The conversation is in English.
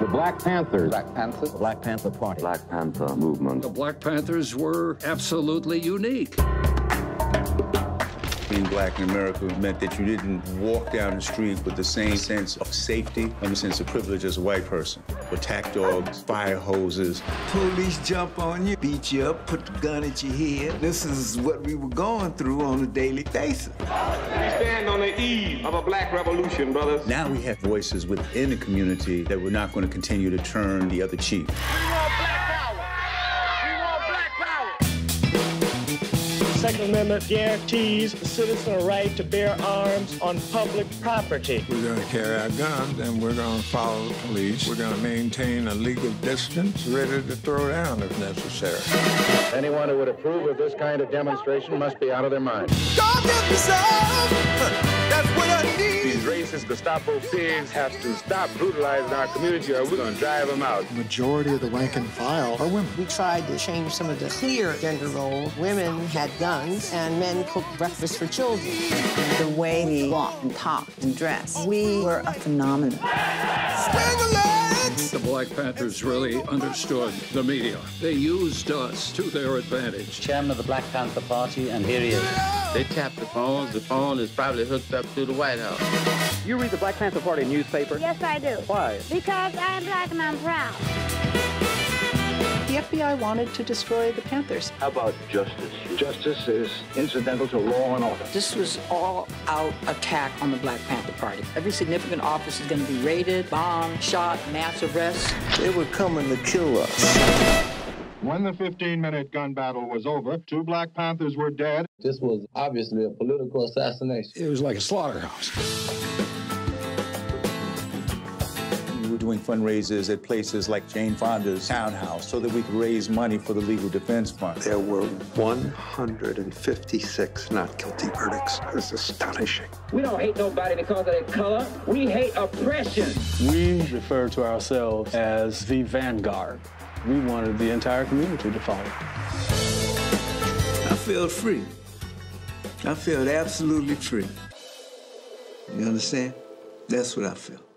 The Black Panthers. Black Panthers. The Black Panther Party. Black Panther movement. The Black Panthers were absolutely unique. Being black in America meant that you didn't walk down the street with the same sense of safety and a sense of privilege as a white person. Attack dogs, fire hoses. Police jump on you, beat you up, put the gun at your head. This is what we were going through on a daily basis. We stand on the eve of a black revolution, brothers. Now we have voices within the community that we're not going to continue to turn the other cheek. Second Amendment guarantees the citizen a right to bear arms on public property. We're going to carry our guns and we're going to follow the police. We're going to maintain a legal distance, ready to throw down if necessary. Anyone who would approve of this kind of demonstration must be out of their mind. God help me, These Gestapo pigs have to stop brutalizing our community or we're going to drive them out. The majority of the rank and file are women. We tried to change some of the clear gender roles. Women had guns and men cooked breakfast for children. The way we walked and talked and dressed, we were a phenomenon. The Black Panthers really understood the media. They used us to their advantage. Chairman of the Black Panther Party, and here he is. They tapped the phone. The phone is probably hooked up to the White House. You read the Black Panther Party newspaper? Yes, I do. Why? Because I'm black and I'm proud. The FBI wanted to destroy the Panthers. How about justice? Justice is incidental to law and order. This was all out attack on the Black Panther Party. Every significant office is going to be raided, bombed, shot, mass arrests. They were coming to kill us. When the 15-minute gun battle was over, two Black Panthers were dead. This was obviously a political assassination. It was like a slaughterhouse. We were doing fundraisers at places like Jane Fonda's townhouse so that we could raise money for the Legal Defense Fund. There were 156 not guilty verdicts. It's astonishing. We don't hate nobody because of their color. We hate oppression. We refer to ourselves as the vanguard. We wanted the entire community to follow. I felt free. I felt absolutely free. You understand? That's what I felt.